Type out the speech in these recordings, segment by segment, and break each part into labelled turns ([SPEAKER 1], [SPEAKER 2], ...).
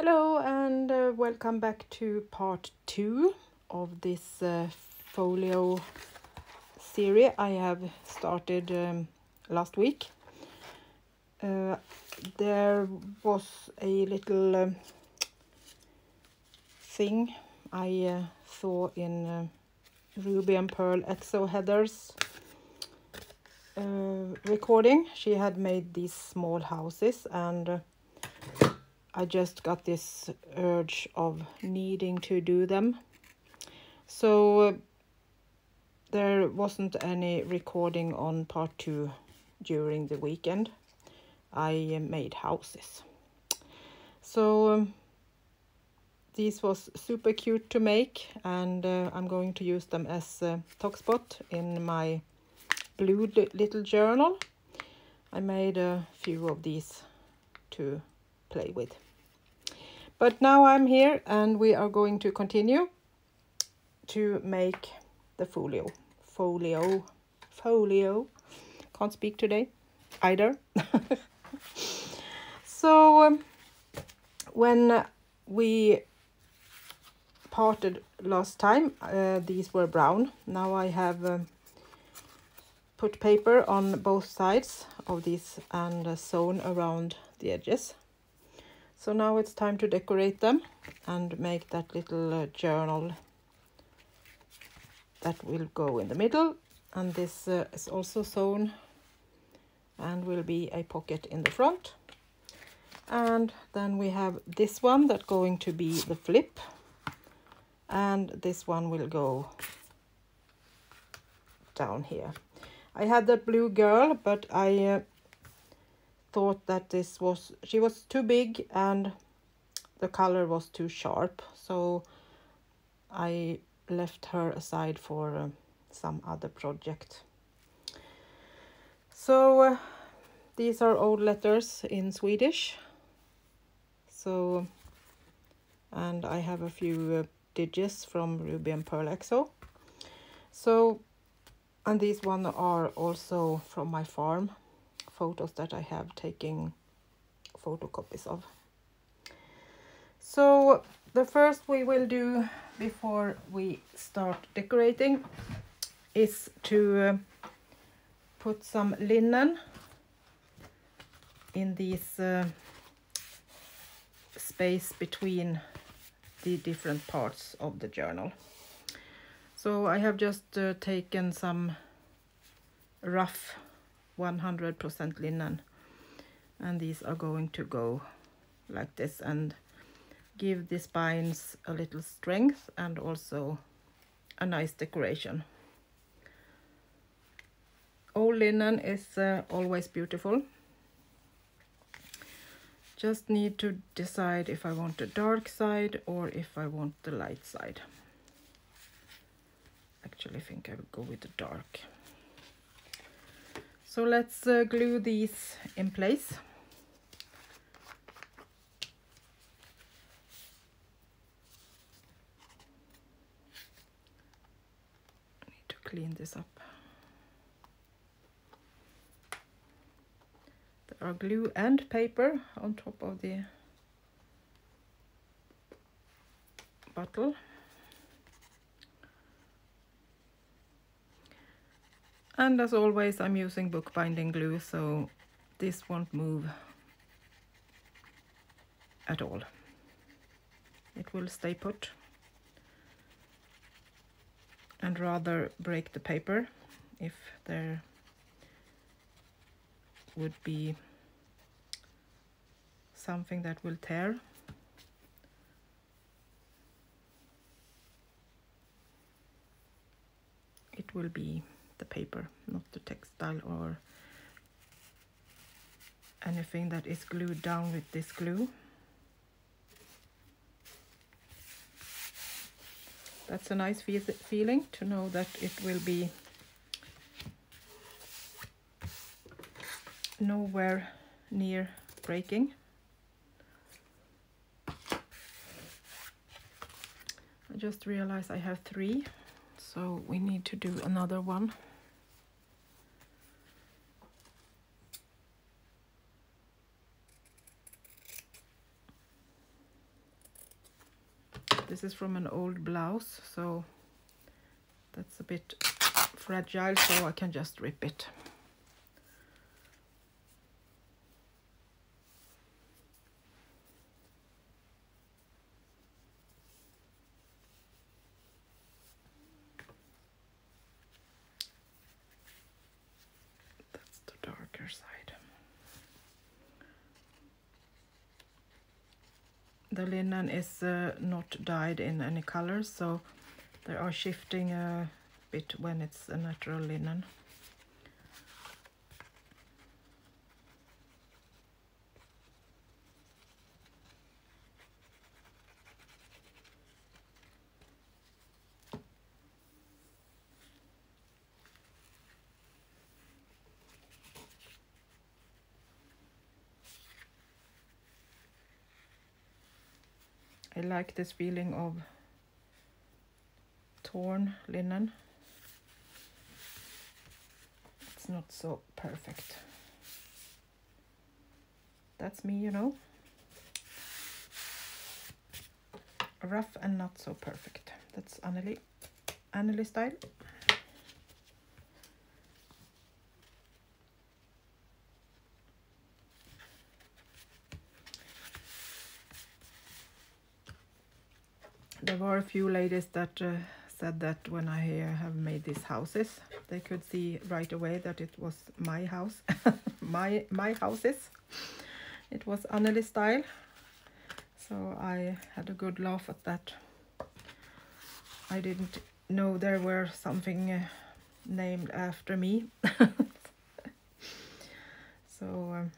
[SPEAKER 1] Hello and uh, welcome back to part two of this uh, folio series I have started um, last week. Uh, there was a little um, thing I uh, saw in uh, Ruby and Pearl EXO Heather's uh, recording. She had made these small houses and I just got this urge of needing to do them. So uh, there wasn't any recording on part two during the weekend. I uh, made houses. So um, these was super cute to make and uh, I'm going to use them as tuck spot in my blue little journal. I made a few of these to play with. But now I'm here and we are going to continue to make the folio. Folio. Folio. Can't speak today either. so um, when we parted last time, uh, these were brown. Now I have uh, put paper on both sides of these and uh, sewn around the edges. So now it's time to decorate them and make that little uh, journal that will go in the middle. And this uh, is also sewn and will be a pocket in the front. And then we have this one that going to be the flip. And this one will go down here. I had that blue girl, but I uh, thought that this was she was too big and the color was too sharp. So I left her aside for uh, some other project. So uh, these are old letters in Swedish. So and I have a few uh, digits from Ruby and Pearl EXO so and these one are also from my farm photos that I have taking photocopies of. So the first we will do before we start decorating is to uh, put some linen in this uh, space between the different parts of the journal. So I have just uh, taken some rough 100% linen and these are going to go like this and give the spines a little strength and also a nice decoration. Old linen is uh, always beautiful. Just need to decide if I want the dark side or if I want the light side. Actually, think I will go with the dark. So let's uh, glue these in place. I need to clean this up. There are glue and paper on top of the bottle. And as always, I'm using bookbinding glue, so this won't move at all. It will stay put and rather break the paper if there would be something that will tear. It will be the paper, not the textile or anything that is glued down with this glue. That's a nice fe feeling to know that it will be nowhere near breaking. I just realized I have three, so we need to do another one. This is from an old blouse, so that's a bit fragile, so I can just rip it. That's the darker side. The linen is uh, not dyed in any colors, so they are shifting a bit when it's a natural linen. I like this feeling of torn linen. It's not so perfect. That's me, you know. Rough and not so perfect. That's Anneli. Anneli style. Were a few ladies that uh, said that when I have made these houses, they could see right away that it was my house, my my houses. It was Anneli style, so I had a good laugh at that. I didn't know there were something uh, named after me, so. Um,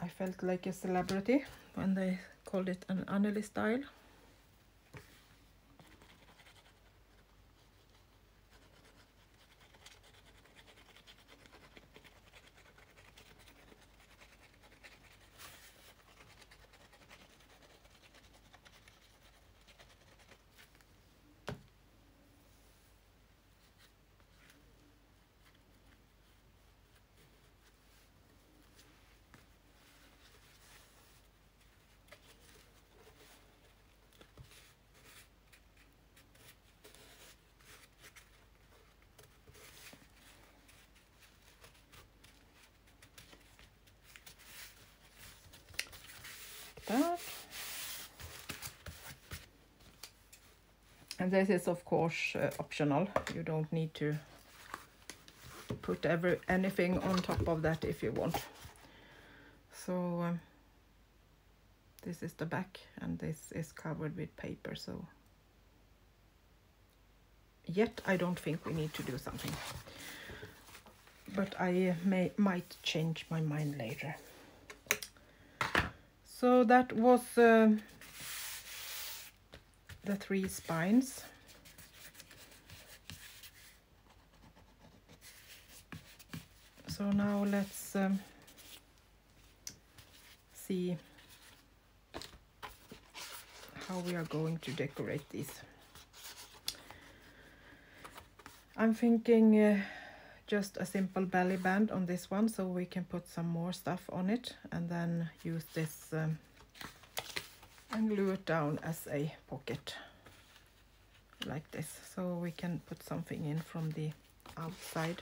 [SPEAKER 1] I felt like a celebrity when they called it an Anneli style. that. And this is of course uh, optional. You don't need to put every anything on top of that if you want. So um, this is the back and this is covered with paper so yet I don't think we need to do something but I may might change my mind later. So that was uh, the three spines. So now let's um, see how we are going to decorate these. I'm thinking uh, just a simple belly band on this one so we can put some more stuff on it and then use this um, and glue it down as a pocket like this. So we can put something in from the outside.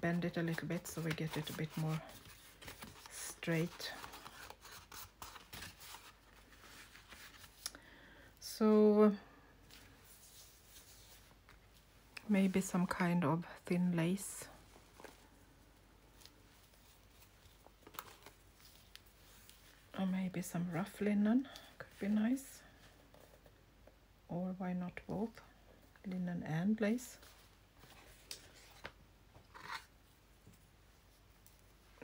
[SPEAKER 1] Bend it a little bit so we get it a bit more straight. So maybe some kind of thin lace or maybe some rough linen could be nice. Or why not both? Linen and lace.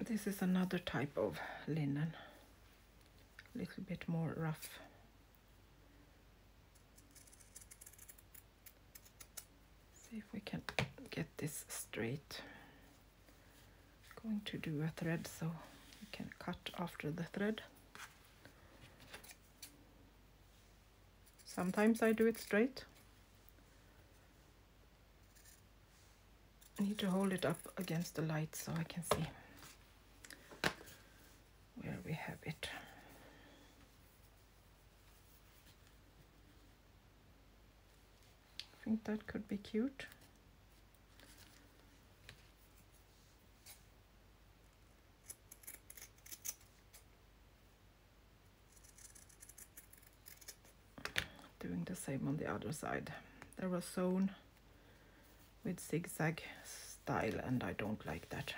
[SPEAKER 1] This is another type of linen. A little bit more rough. See if we can get this straight. Going to do a thread so we can cut after the thread Sometimes I do it straight. I need to hold it up against the light so I can see where we have it. I think that could be cute. The same on the other side. They were sewn with zigzag style and I don't like that.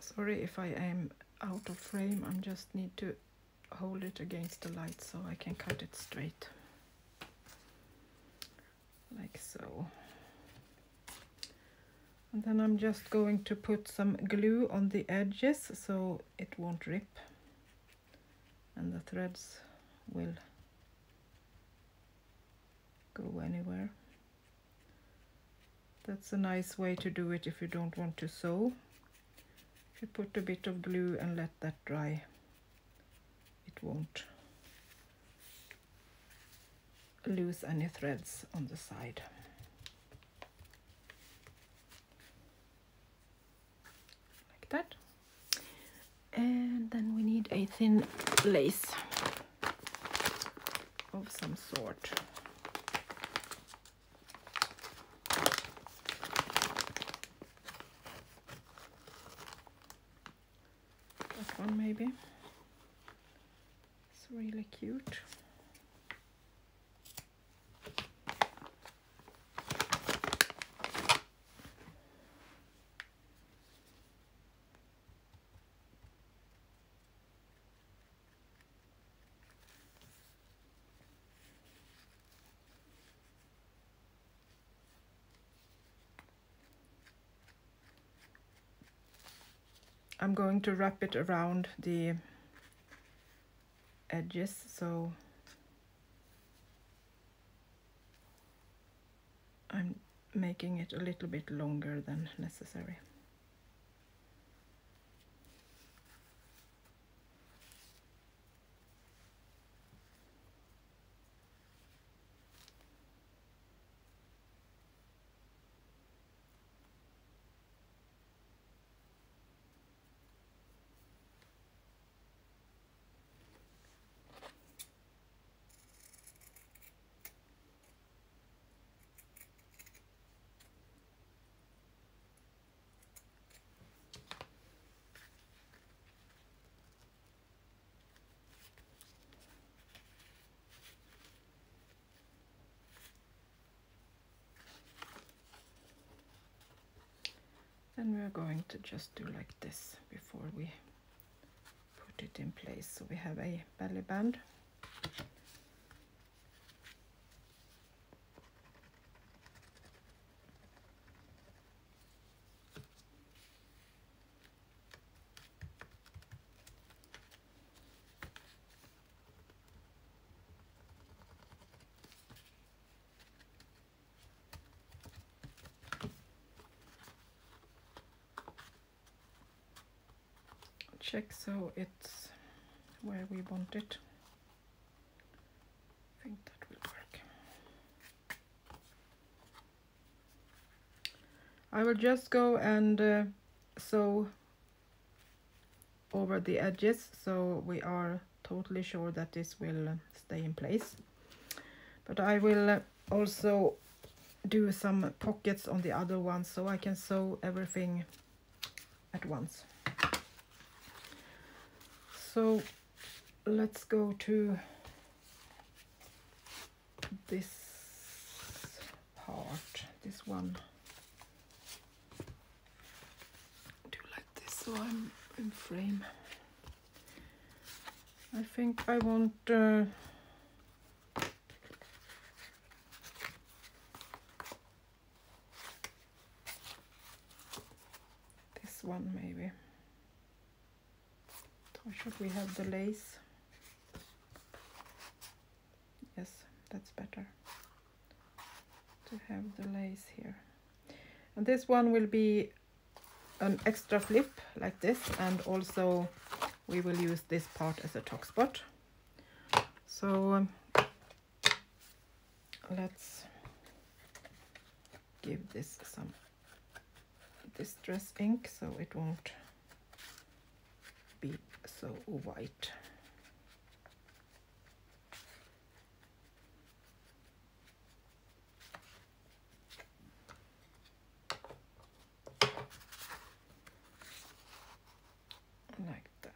[SPEAKER 1] Sorry if I am out of frame, I just need to hold it against the light so I can cut it straight. Like so. And then I'm just going to put some glue on the edges so it won't rip and the threads will go anywhere. That's a nice way to do it if you don't want to sew. If you put a bit of glue and let that dry, it won't lose any threads on the side. That. And then we need a thin lace of some sort. That one maybe. It's really cute. I'm going to wrap it around the edges so I'm making it a little bit longer than necessary. Then we are going to just do like this before we put it in place. So we have a belly band. Check so it's where we want it. I think that will work. I will just go and uh, sew over the edges so we are totally sure that this will stay in place. But I will also do some pockets on the other one so I can sew everything at once so let's go to this part this one. Do like this so I'm in frame? I think I want uh, this one maybe we have the lace? Yes, that's better to have the lace here. And this one will be an extra flip like this and also we will use this part as a tuck spot. So um, let's give this some distress ink so it won't be so white. Like that.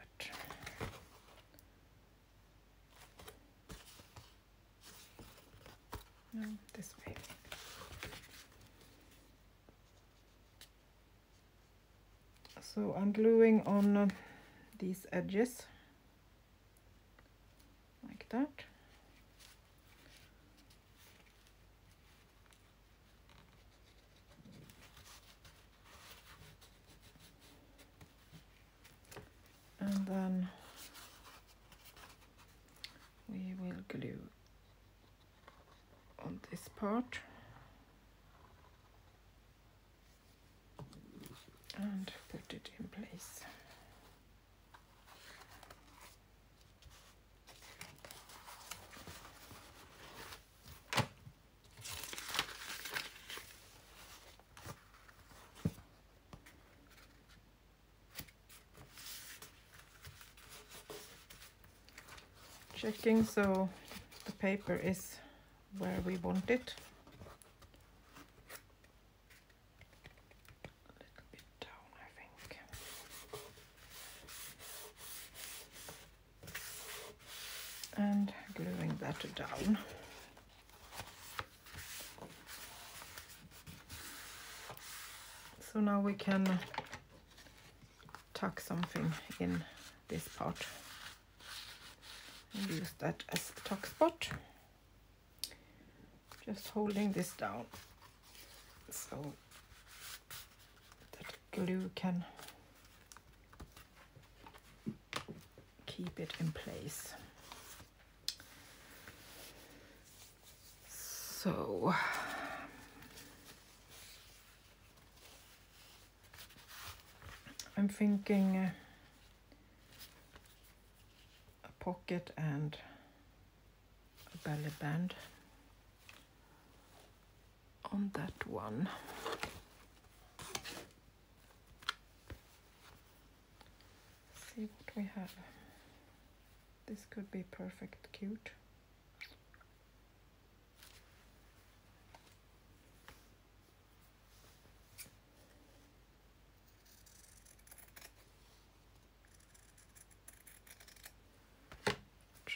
[SPEAKER 1] No, this way. So I'm gluing on uh, these edges like that. And then we will glue on this part and put it in place. Checking so the paper is where we want it. A little bit down, I think. And gluing that down. So now we can tuck something in this part use that as a tuck spot just holding this down so that glue can keep it in place. So I'm thinking uh, a pocket and a belly band on that one. See what we have. This could be perfect cute.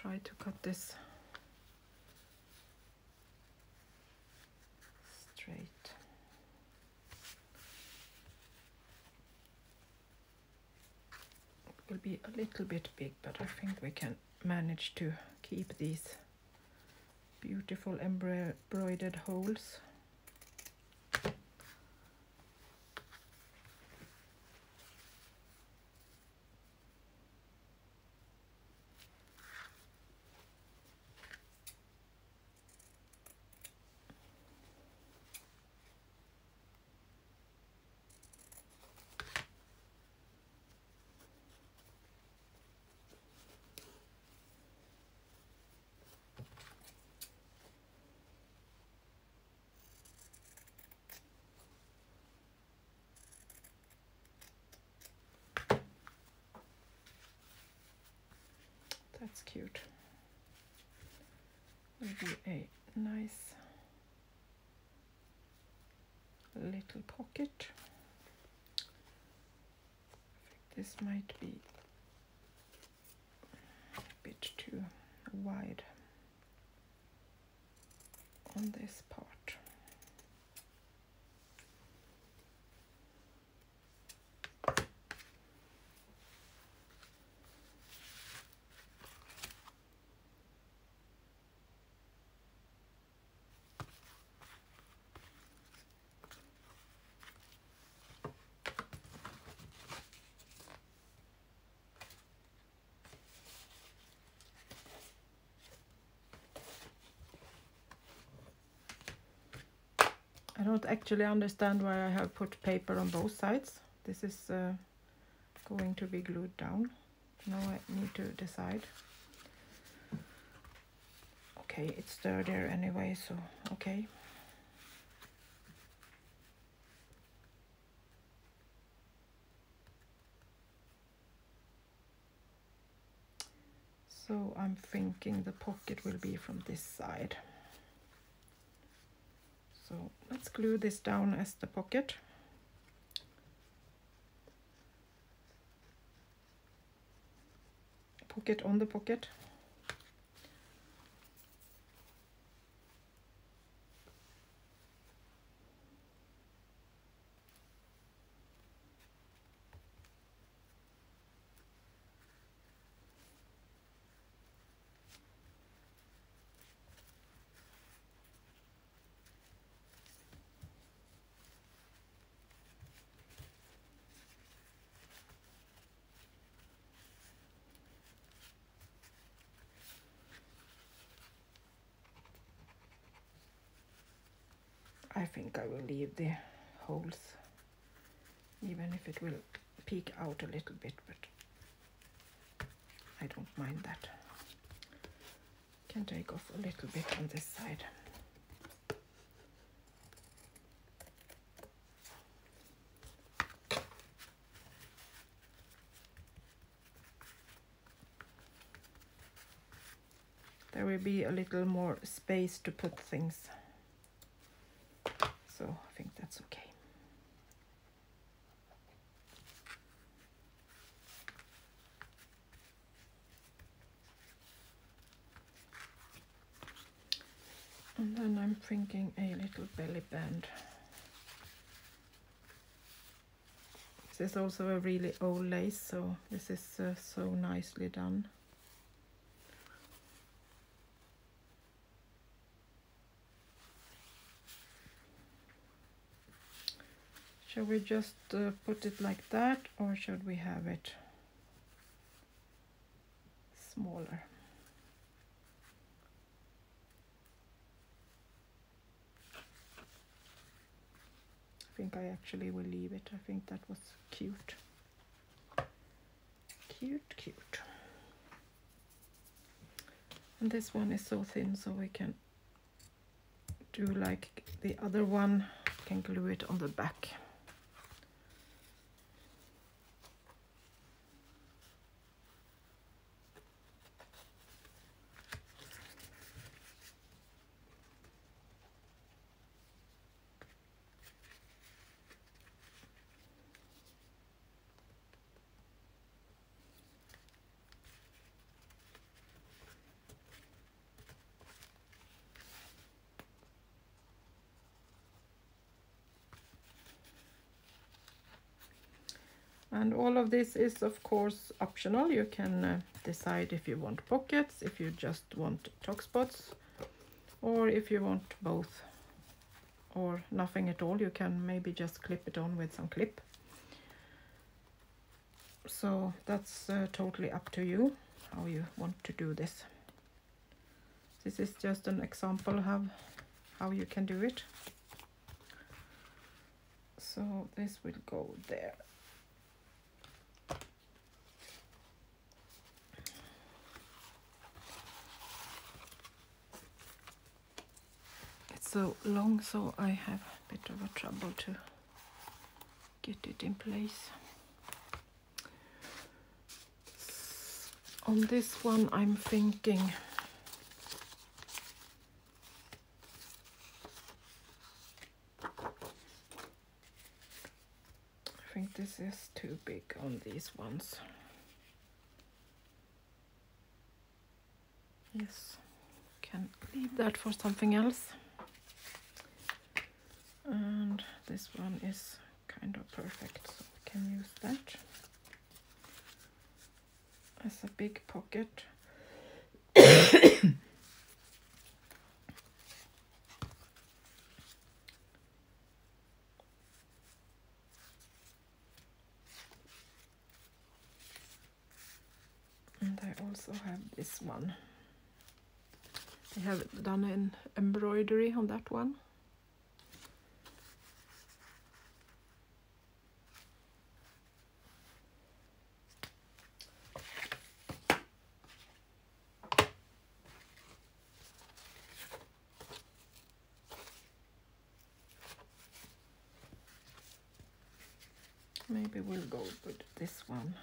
[SPEAKER 1] Try to cut this straight. It will be a little bit big, but I think we can manage to keep these beautiful embroidered holes. That's cute. Will be a nice little pocket. This might be a bit too wide on this part. I don't actually understand why I have put paper on both sides. This is uh, going to be glued down. Now I need to decide. okay it's sturdier anyway so okay so I'm thinking the pocket will be from this side so let's glue this down as the pocket. Pocket on the pocket I will leave the holes even if it will peek out a little bit but I don't mind that. Can take off a little bit on this side. There will be a little more space to put things so I think that's okay. And then I'm thinking a little belly band. This is also a really old lace, so this is uh, so nicely done. Shall we just uh, put it like that or should we have it smaller? I think I actually will leave it. I think that was cute. Cute, cute. And this one is so thin so we can do like the other one, can glue it on the back. and all of this is of course optional. You can uh, decide if you want pockets if you just want tuck spots or if you want both or nothing at all. You can maybe just clip it on with some clip. So that's uh, totally up to you how you want to do this. This is just an example of how you can do it. So this will go there so long so I have a bit of a trouble to get it in place. On this one I'm thinking I think this is too big on these ones. Yes, can leave that for something else and this one is kind of perfect so we can use that as a big pocket. And I also have this one. I have done an embroidery on that one maybe we'll go with this one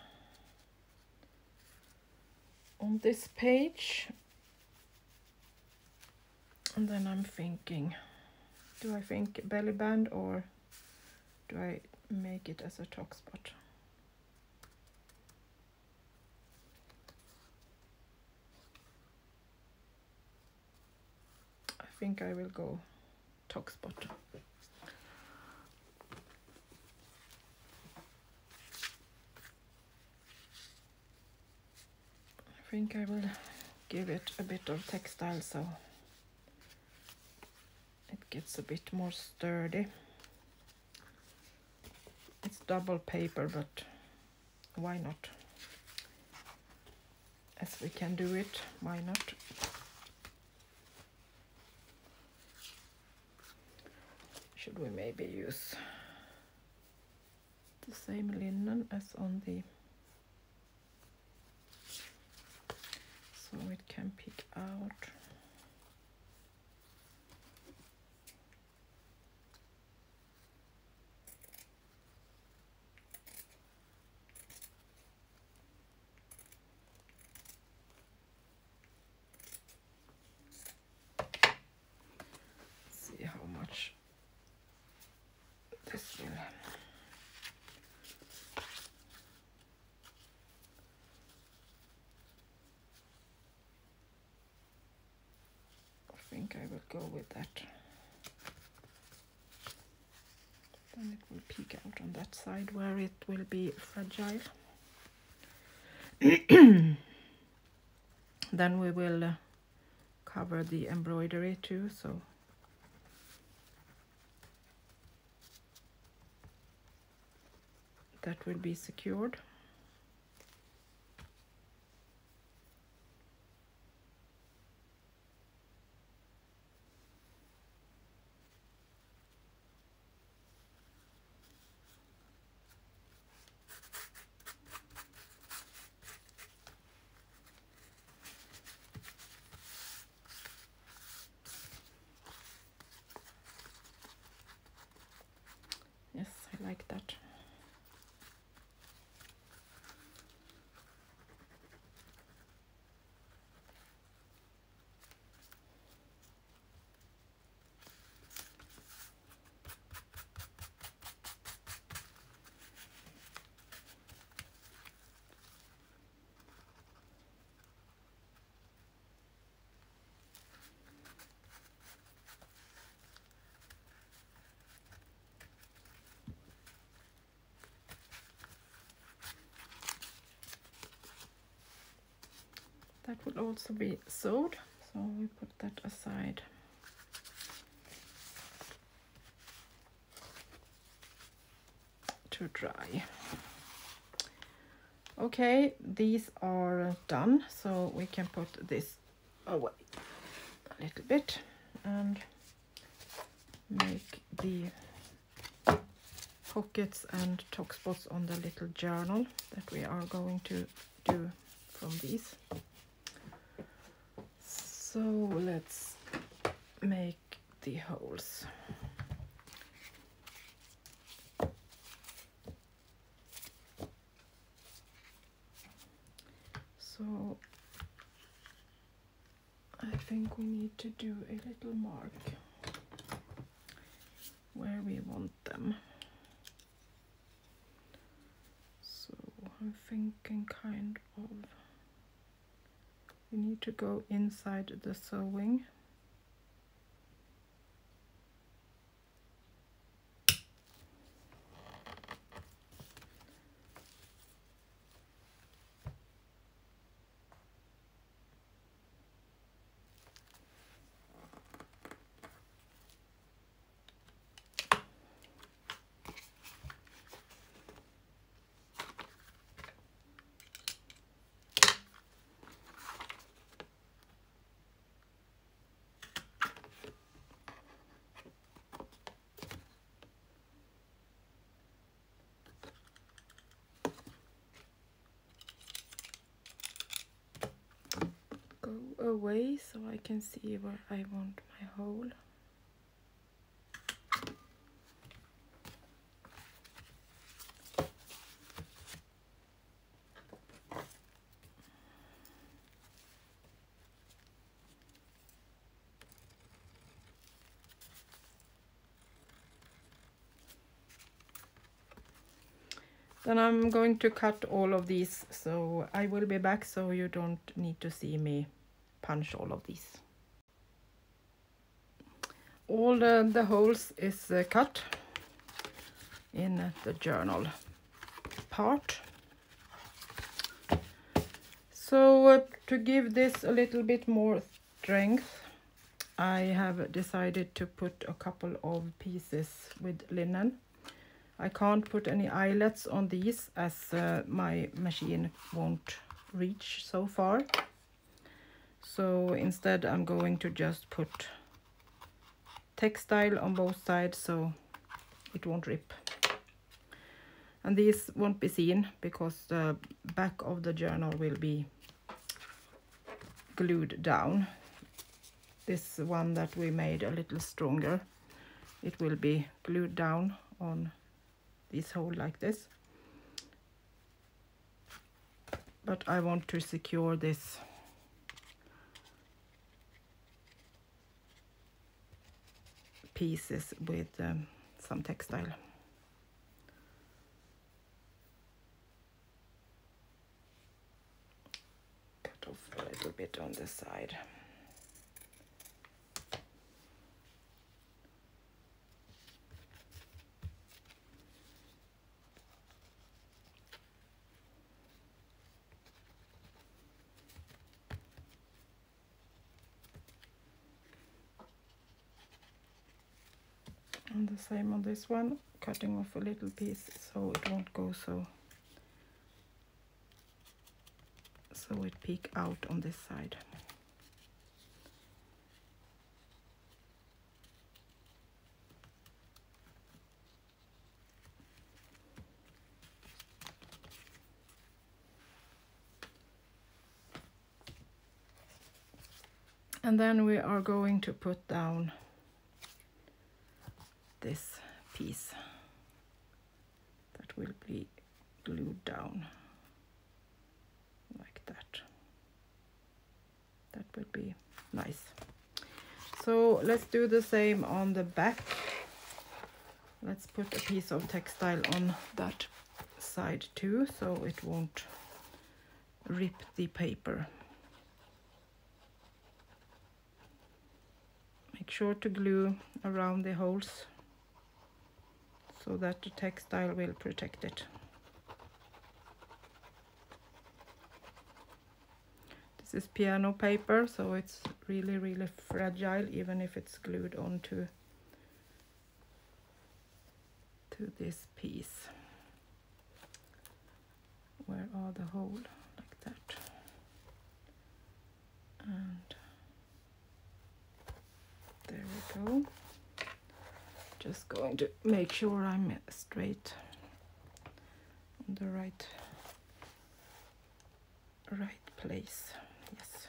[SPEAKER 1] on this page. And then I'm thinking do I think belly band or do I make it as a tuck spot? I think I will go tuck spot think I will give it a bit of textile so it gets a bit more sturdy. It's double paper, but why not? As we can do it, why not? Should we maybe use the same linen as on the so it can peek out. See how much this will I think I will go with that. Then it will peek out on that side where it will be fragile. then we will uh, cover the embroidery too, so that will be secured. Yes, I like that. That will also be sewed, so we put that aside. To dry. Okay, these are done, so we can put this away a little bit and make the pockets and tuck spots on the little journal that we are going to do from these. So let's make the holes. So I think we need to do a little mark where we want them. So I'm thinking kind of we need to go inside the sewing away so I can see where I want my hole. Then I'm going to cut all of these, so I will be back so you don't need to see me punch all of these. All the, the holes is uh, cut in the journal part. So uh, to give this a little bit more strength I have decided to put a couple of pieces with linen. I can't put any eyelets on these as uh, my machine won't reach so far so instead I'm going to just put textile on both sides so it won't rip. And these won't be seen because the back of the journal will be glued down. This one that we made a little stronger it will be glued down on this hole like this. But I want to secure this pieces with um, some textile. Cut off a little bit on the side. and the same on this one cutting off a little piece so it won't go so so it peek out on this side. And then we are going to put down this piece that will be glued down like that. That would be nice. So let's do the same on the back. Let's put a piece of textile on that side too so it won't rip the paper. Make sure to glue around the holes so that the textile will protect it. This is piano paper, so it's really, really fragile, even if it's glued onto to this piece. Where are the hole? Like that. And there we go just going to make sure I'm straight on the right right place yes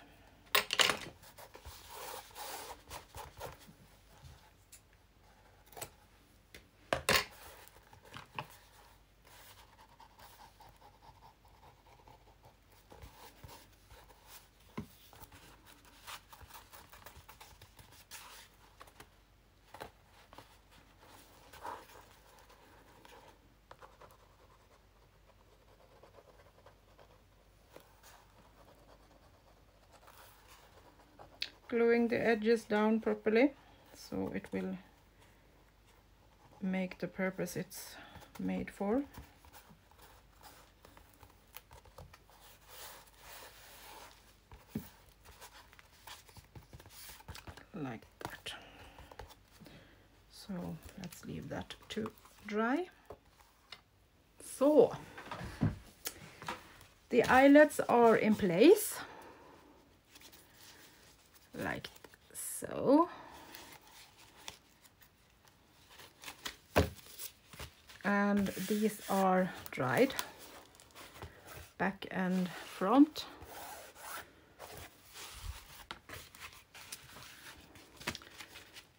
[SPEAKER 1] gluing the edges down properly so it will make the purpose it's made for. Like that. So let's leave that to dry. So the eyelets are in place like so. And these are dried, back and front.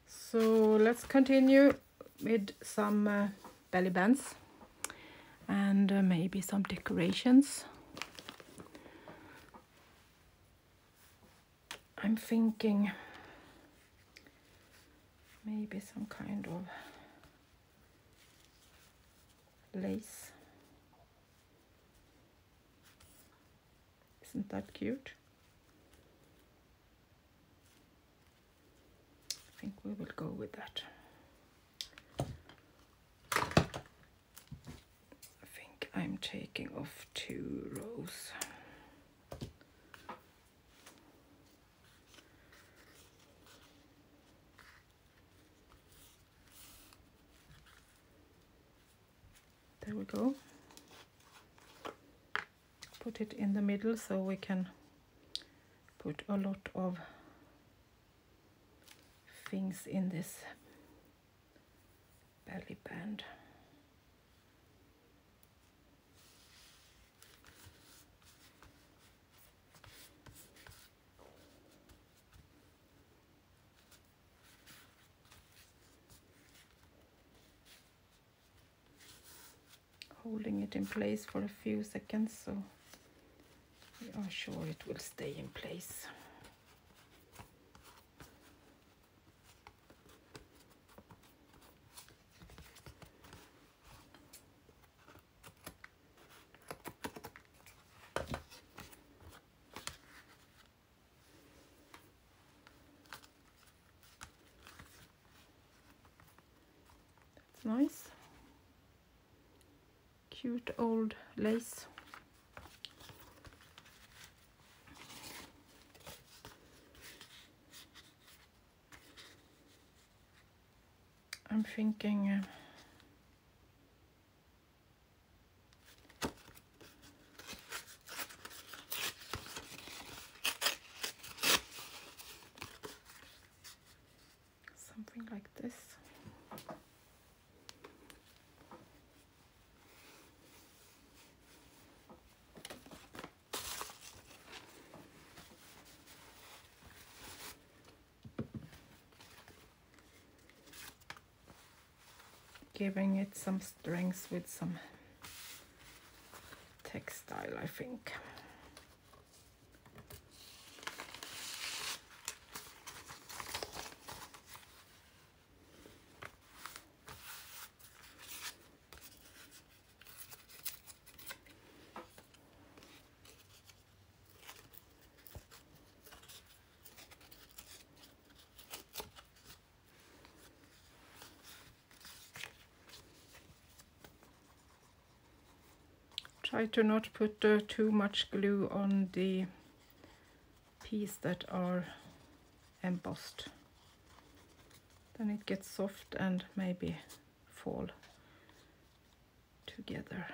[SPEAKER 1] So let's continue with some uh, belly bands and uh, maybe some decorations. I'm thinking maybe some kind of lace. Isn't that cute? I think we will go with that. I think I'm taking off two rows. Put it in the middle so we can put a lot of things in this belly band. holding it in place for a few seconds so are sure it will stay in place. That's nice cute old lace. Something like this. Giving it some strength with some textile, I think. Try to not put uh, too much glue on the pieces that are embossed. Then it gets soft and maybe fall together.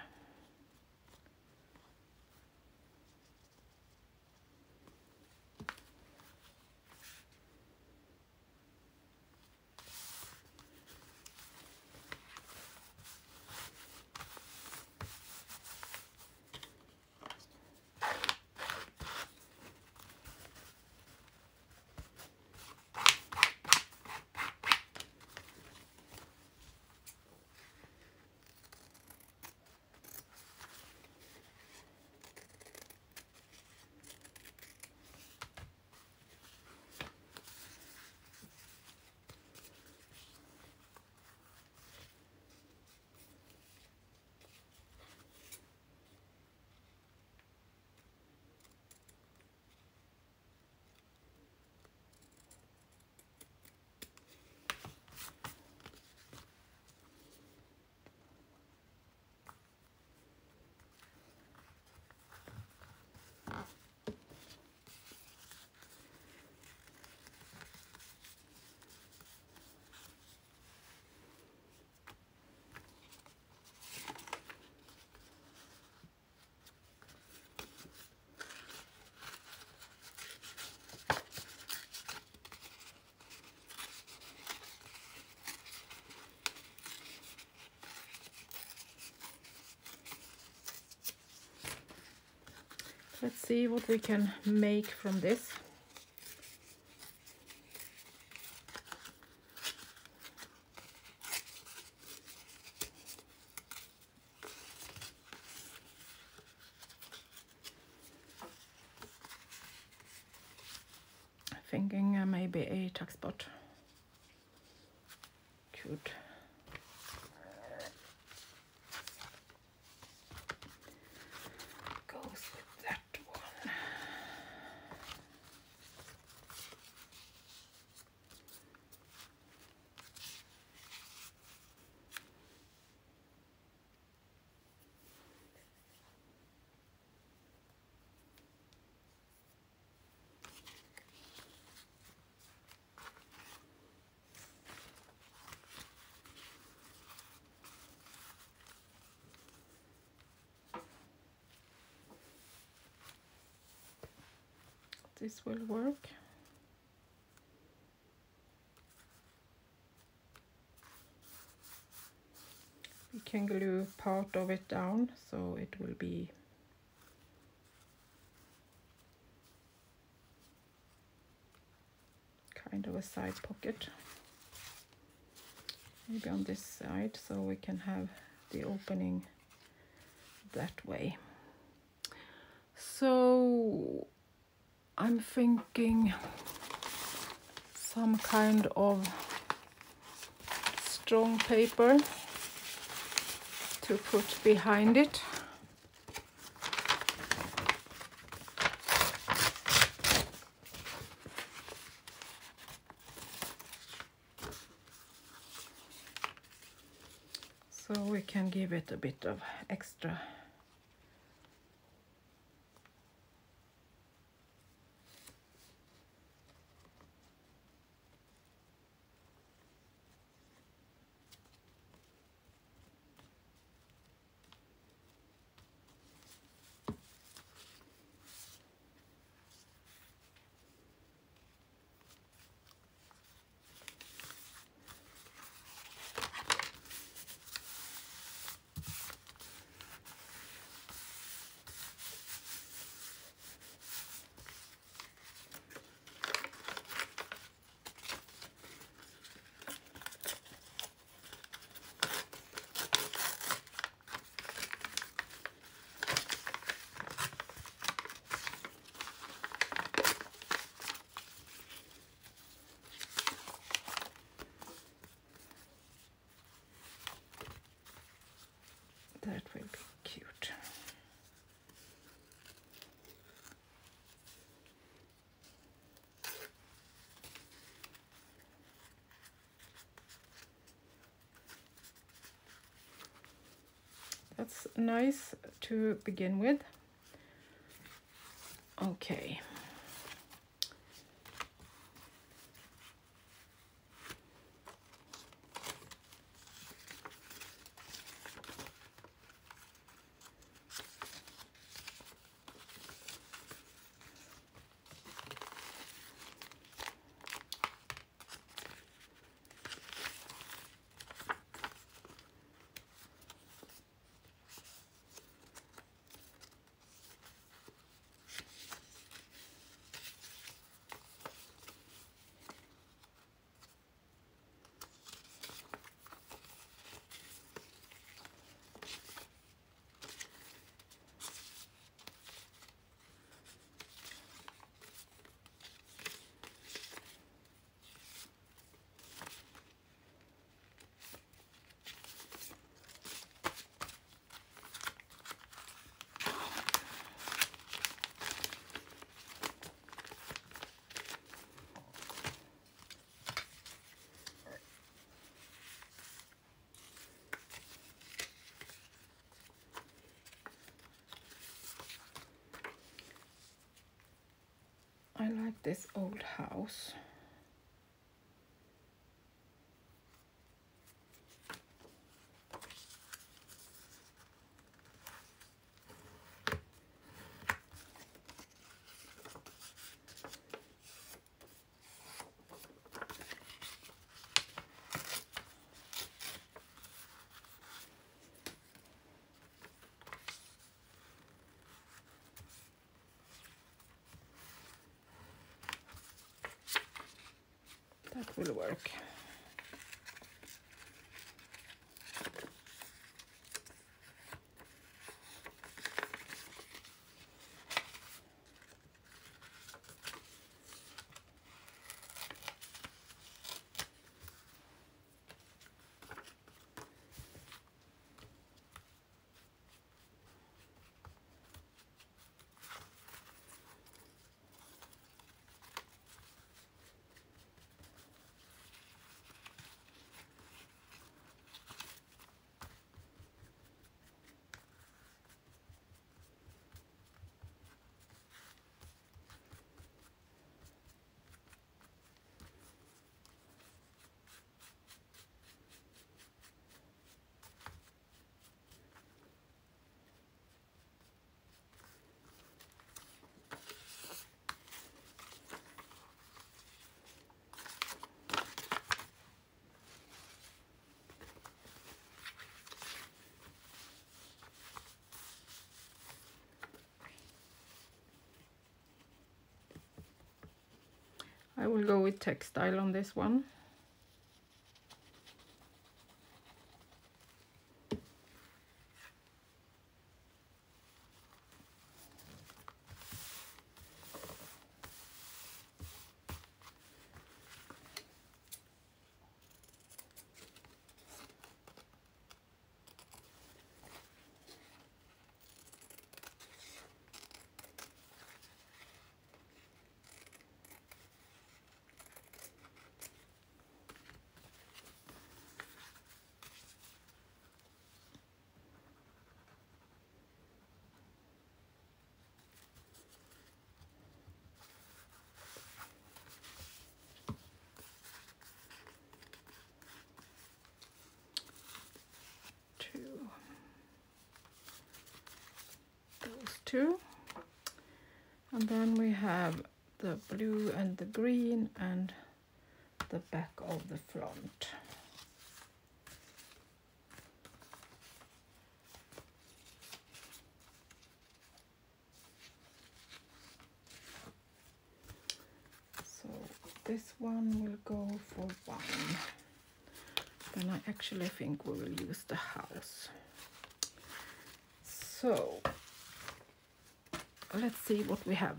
[SPEAKER 1] Let's see what we can make from this. Thinking uh, maybe a tuck spot could goes with that one. This will work. We can glue part of it down so it will be kind of a side pocket maybe on this side so we can have the opening that way so I'm thinking some kind of strong paper to put behind it. So we can give it a bit of extra that will be cute. That's nice to begin with. Okay. I like this old house. Will go with textile on this one. two those two and then we have the blue and the green and the back of the front so this one will go for one then I actually think we will use the house. So let's see what we have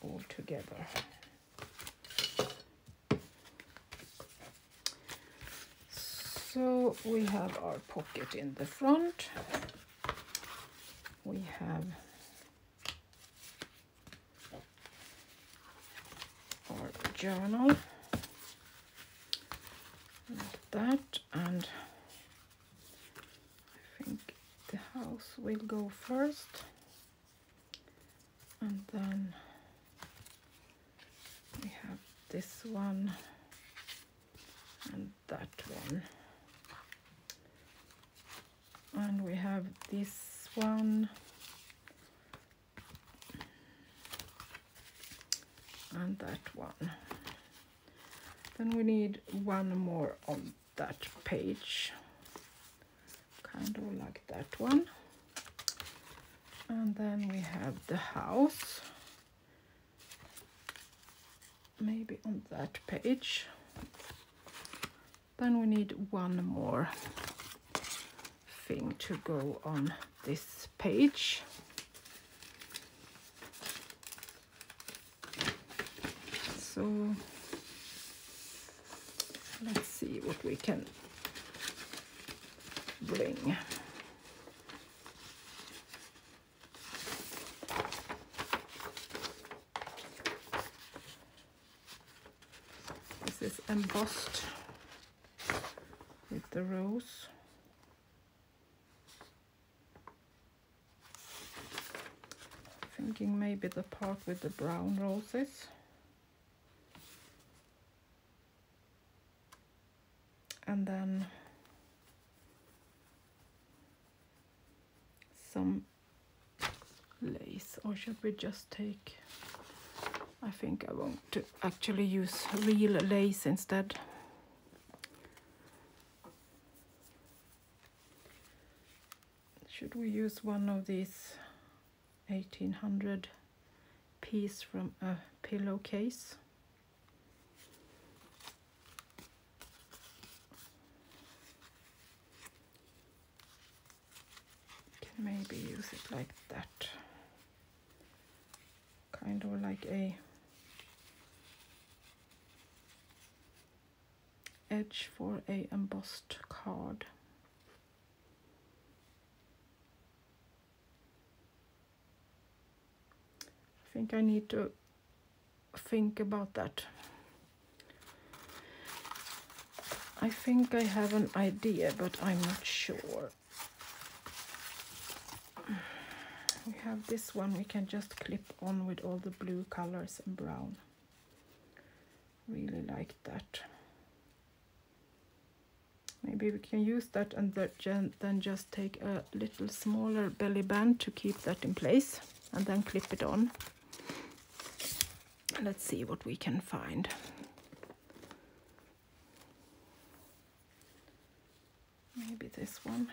[SPEAKER 1] all together. So we have our pocket in the front. We have our journal like that and I think the house will go first. And then we have this one and that one. And we have this one. And that one. Then we need one more on that page kind of like that one. And then we have the house. Maybe on that page. Then we need one more thing to go on this page. So let's see what we can bring. This is embossed with the rose. Thinking maybe the part with the brown roses. and then some lace or should we just take? I think I want to actually use real lace instead. Should we use one of these 1800 piece from a pillowcase? Maybe use it like that kind of like a edge for a embossed card. I think I need to think about that. I think I have an idea but I'm not sure we have this one we can just clip on with all the blue colors and brown. Really like that. Maybe we can use that and then just take a little smaller belly band to keep that in place and then clip it on. Let's see what we can find. Maybe this one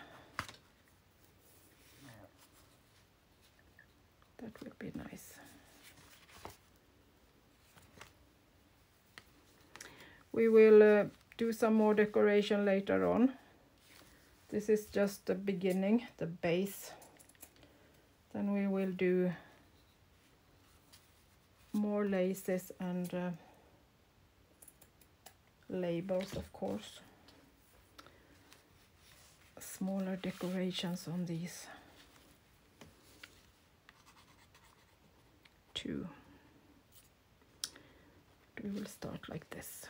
[SPEAKER 1] would be nice. We will uh, do some more decoration later on. This is just the beginning, the base. Then we will do more laces and uh, labels, of course. Smaller decorations on these. Two we will start like this.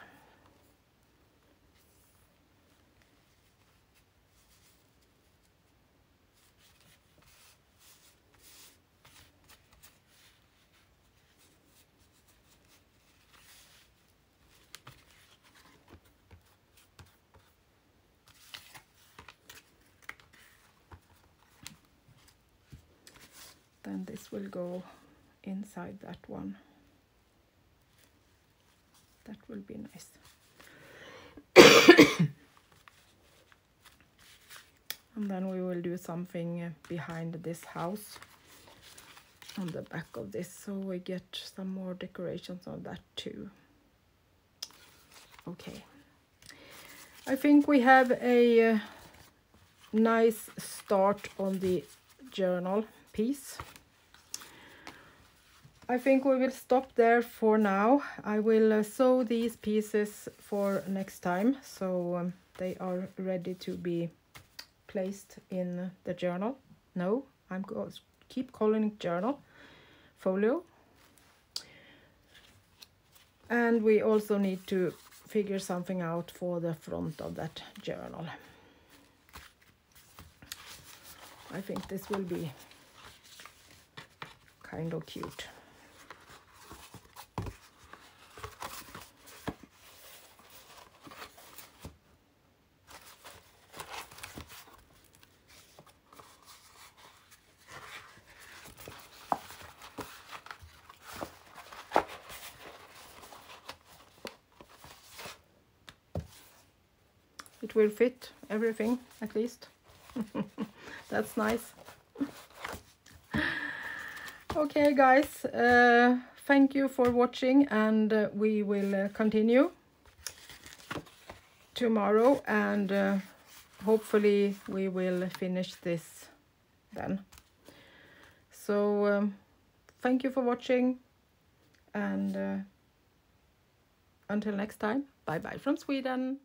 [SPEAKER 1] Then this will go inside that one. That will be nice. And then we will do something uh, behind this house on the back of this so we get some more decorations on that too. Okay. I think we have a uh, nice start on the journal piece I think we will stop there for now. I will uh, sew these pieces for next time so um, they are ready to be placed in the journal. No, I'm going to keep calling it journal, folio. And we also need to figure something out for the front of that journal. I think this will be kind of cute. Will fit everything at least. That's nice. Okay guys uh, thank you for watching and uh, we will uh, continue tomorrow and uh, hopefully we will finish this then. So um, thank you for watching and uh, until next time bye bye from Sweden